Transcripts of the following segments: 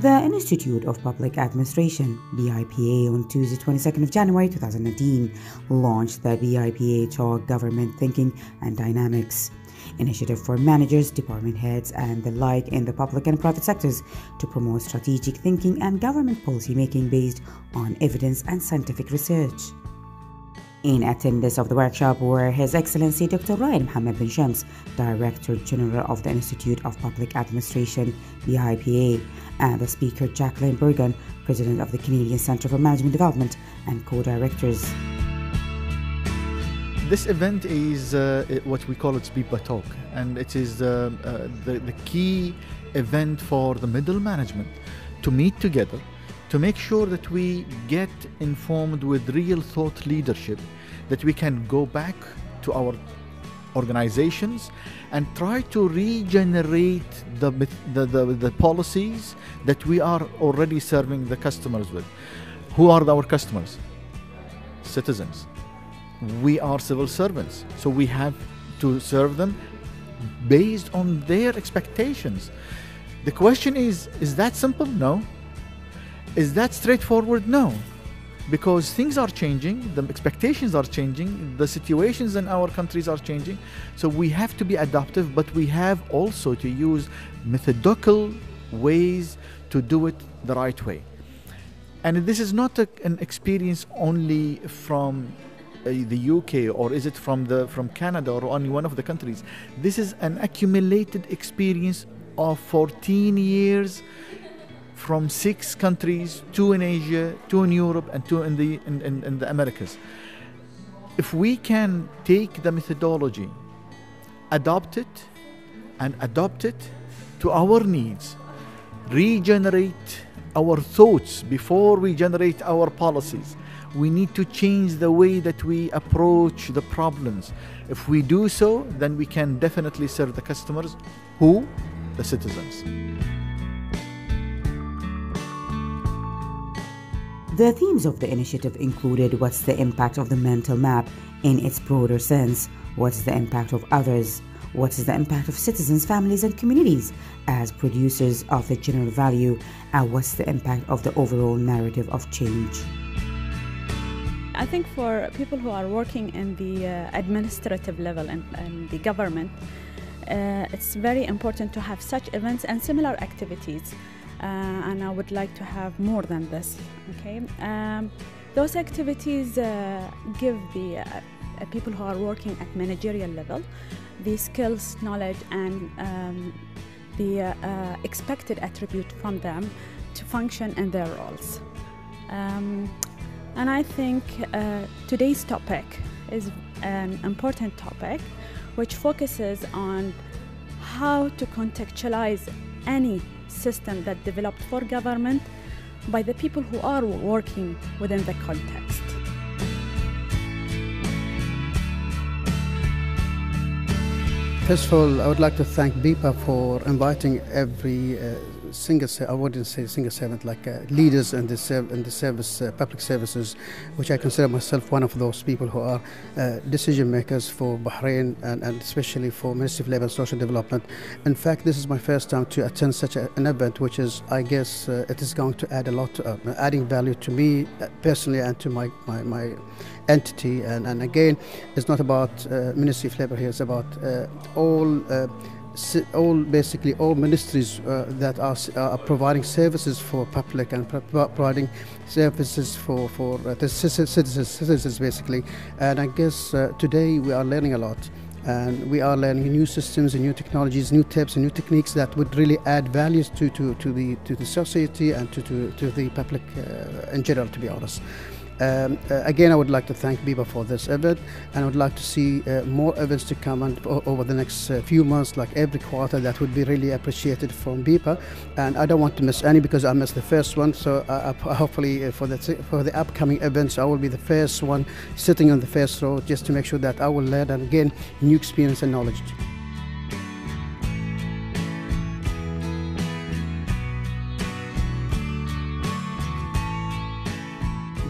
The Institute of Public Administration, BIPA, on Tuesday, 22nd of January 2019, launched the BIPA Talk Government Thinking and Dynamics initiative for managers, department heads, and the like in the public and private sectors to promote strategic thinking and government policy making based on evidence and scientific research. In attendance of the workshop were His Excellency Dr. Raed Mohammed bin Shams, Director General of the Institute of Public Administration, BIPA, and the speaker Jocelyne Bourgon, President of the Canadian Centre for Management Development, and co-directors. This event is uh, what we call it BIPA Talk, and it is uh, uh, the, the key event for the middle management to meet together to make sure that we get informed with real thought leadership, that we can go back to our organizations and try to regenerate the, the, the, the, policies that we are already serving the customers with. Who are our customers? Citizens. We are civil servants, so we have to serve them based on their expectations. The question is is that simple? No. Is that straightforward? No. Because things are changing, the expectations are changing, the situations in our countries are changing. So we have to be adaptive, but we have also to use methodical ways to do it the right way. And this is not a, an experience only from uh, the UK or is it from the from Canada or only one of the countries. This is an accumulated experience of 14 years from six countries, two in Asia, two in Europe, and two in the, in, in, in the Americas. If we can take the methodology, adopt it, and adopt it to our needs, regenerate our thoughts before we generate our policies. We need to change the way that we approach the problems. If we do so, then we can definitely serve the customers. Who? The citizens. The themes of the initiative included what's the impact of the mental map in its broader sense, what's the impact of others, what is the impact of citizens, families, and communities as producers of the general value, and what's the impact of the overall narrative of change. I think for people who are working in the uh, administrative level and, and the government, uh, it's very important to have such events and similar activities and I would like to have more than this. Okay, um, those activities uh, give the uh, people who are working at managerial level the skills, knowledge, and um, the uh, expected attribute from them to function in their roles. Um, and I think uh, today's topic is an important topic which focuses on how to contextualize any system that developed for government by the people who are working within the context. First of all, I would like to thank BIPA for inviting every uh, single, I wouldn't say single servant, like uh, leaders in the, serv- in the service, uh, public services, which I consider myself one of those people who are uh, decision makers for Bahrain and, and especially for Ministry of Labour and Social Development. In fact, this is my first time to attend such a, an event, which is, I guess, uh, it is going to add a lot, to, uh, adding value to me uh, personally and to my, my, my entity. And, and again, it's not about Ministry of Labour here, it's about all all basically all ministries uh, that are, are providing services for public and pro providing services for for uh, the citizens, citizens basically. And I guess uh, today we are learning a lot. And we are learning new systems and new technologies, new tips and new techniques that would really add values to, to, to the to the society and to, to, to the public uh, in general, to be honest. Um, uh, again, I would like to thank BIPA for this event, and I would like to see uh, more events to come and, over the next uh, few months, like every quarter. That would be really appreciated from BIPA, and I don't want to miss any because I missed the first one. So uh, hopefully, uh, for the for the upcoming events, I will be the first one sitting on the first row, just to make sure that I will learn and gain new experience and knowledge.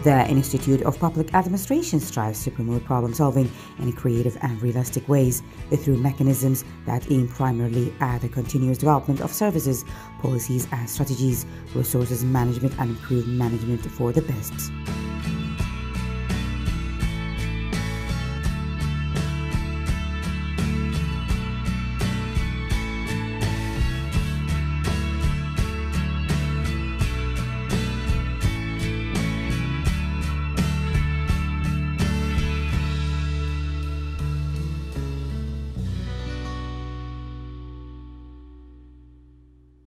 The Institute of Public Administration strives to promote problem solving in creative and realistic ways through mechanisms that aim primarily at the continuous development of services, policies, and strategies, resources management, and improved management for the best.